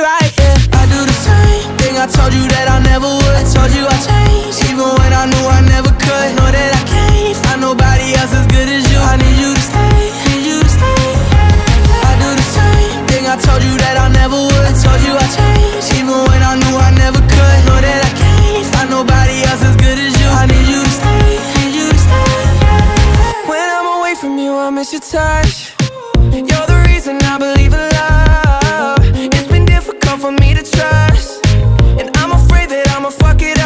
Right, yeah, I do the same thing. I told you that I never would. Told you I'd change, even when I knew I never could. Know that I can't find nobody else as good as you. I need you to stay, need you to stay. I do the same thing. I told you that I never would. Told you I'd change, even when I knew I never could. Know that I can't find nobody else as good as you. I need you to stay, need you to stay. When I'm away from you, I miss your touch. for me to trust. And I'm afraid that I'ma fuck it up